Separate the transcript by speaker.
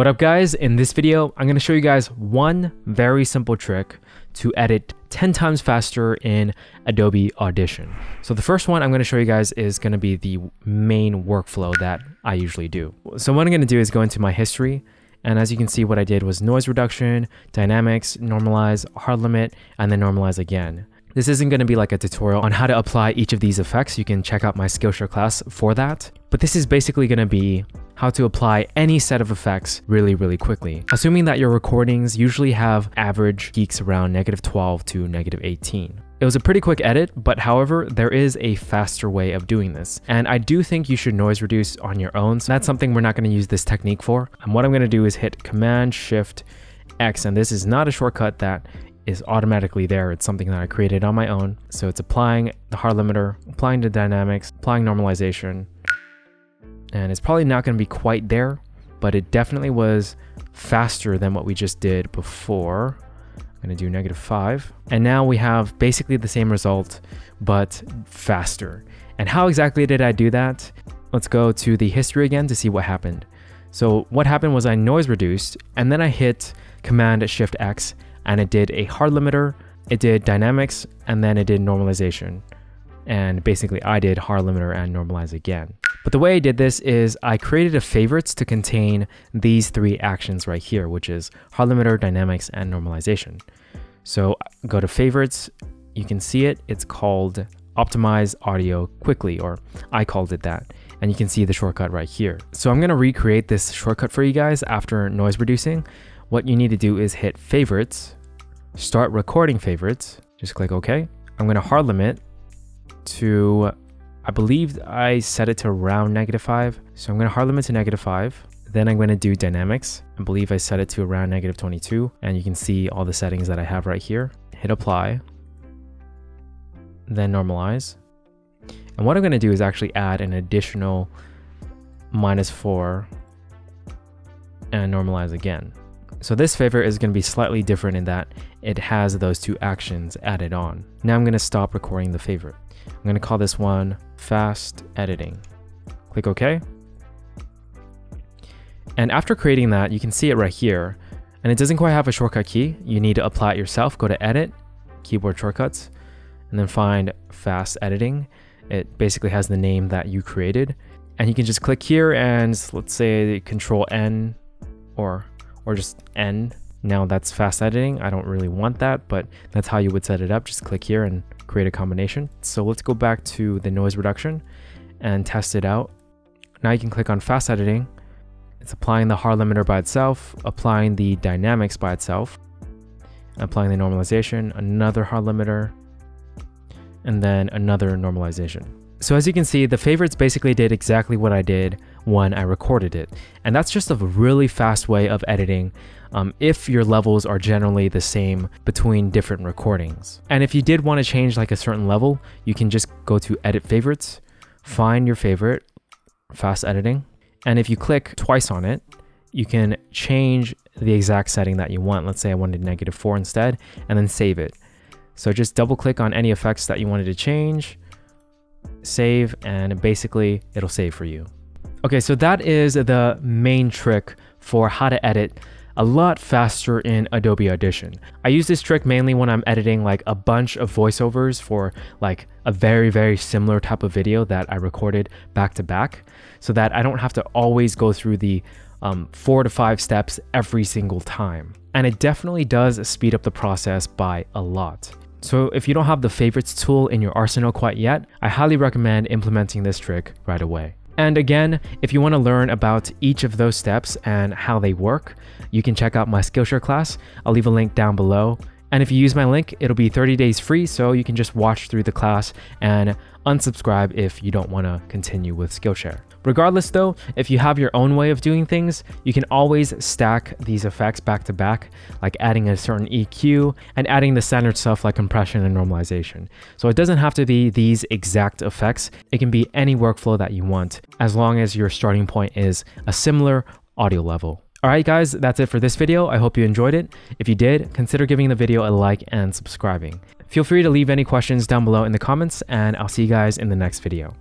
Speaker 1: What up guys, in this video, I'm going to show you guys one very simple trick to edit 10 times faster in Adobe Audition. So the first one I'm going to show you guys is going to be the main workflow that I usually do. So what I'm going to do is go into my history, and as you can see what I did was noise reduction, dynamics, normalize, hard limit, and then normalize again. This isn't going to be like a tutorial on how to apply each of these effects. You can check out my Skillshare class for that. But this is basically going to be how to apply any set of effects really, really quickly. Assuming that your recordings usually have average peaks around negative 12 to negative 18. It was a pretty quick edit, but however, there is a faster way of doing this. And I do think you should noise reduce on your own. So that's something we're not going to use this technique for. And what I'm going to do is hit Command Shift X. And this is not a shortcut that is automatically there. It's something that I created on my own. So it's applying the hard limiter, applying the dynamics, applying normalization. And it's probably not going to be quite there, but it definitely was faster than what we just did before. I'm going to do negative 5. And now we have basically the same result, but faster. And how exactly did I do that? Let's go to the history again to see what happened. So what happened was I noise reduced, and then I hit Command Shift X and it did a hard limiter, it did dynamics, and then it did normalization. And basically I did hard limiter and normalize again. But the way I did this is I created a favorites to contain these three actions right here, which is hard limiter, dynamics, and normalization. So go to favorites, you can see it, it's called optimize audio quickly, or I called it that and you can see the shortcut right here. So I'm gonna recreate this shortcut for you guys after noise reducing what you need to do is hit favorites, start recording favorites, just click OK. I'm going to hard limit to, I believe I set it to around negative 5. So I'm going to hard limit to negative 5. Then I'm going to do dynamics. I believe I set it to around negative 22. And you can see all the settings that I have right here. Hit apply. Then normalize. And what I'm going to do is actually add an additional minus 4 and normalize again. So this favor is going to be slightly different in that it has those two actions added on. Now I'm going to stop recording the favorite. I'm going to call this one fast editing. Click OK. And after creating that, you can see it right here. And it doesn't quite have a shortcut key. You need to apply it yourself. Go to Edit, Keyboard Shortcuts, and then find Fast Editing. It basically has the name that you created. And you can just click here and let's say Control N or or just N. Now that's fast editing. I don't really want that, but that's how you would set it up. Just click here and create a combination. So let's go back to the noise reduction and test it out. Now you can click on fast editing. It's applying the hard limiter by itself, applying the dynamics by itself, applying the normalization, another hard limiter, and then another normalization. So as you can see, the favorites basically did exactly what I did when I recorded it. And that's just a really fast way of editing um, if your levels are generally the same between different recordings. And if you did want to change like a certain level, you can just go to edit favorites, find your favorite, fast editing. And if you click twice on it, you can change the exact setting that you want. Let's say I wanted negative four instead, and then save it. So just double click on any effects that you wanted to change, save, and basically it'll save for you. Okay, so that is the main trick for how to edit a lot faster in Adobe Audition. I use this trick mainly when I'm editing like a bunch of voiceovers for like a very, very similar type of video that I recorded back to back so that I don't have to always go through the um, four to five steps every single time. And it definitely does speed up the process by a lot. So if you don't have the favorites tool in your arsenal quite yet, I highly recommend implementing this trick right away. And again, if you want to learn about each of those steps and how they work, you can check out my Skillshare class. I'll leave a link down below. And if you use my link, it'll be 30 days free, so you can just watch through the class and unsubscribe if you don't want to continue with Skillshare. Regardless though, if you have your own way of doing things, you can always stack these effects back to back, like adding a certain EQ and adding the standard stuff like compression and normalization. So it doesn't have to be these exact effects. It can be any workflow that you want, as long as your starting point is a similar audio level. Alright guys, that's it for this video. I hope you enjoyed it. If you did, consider giving the video a like and subscribing. Feel free to leave any questions down below in the comments and I'll see you guys in the next video.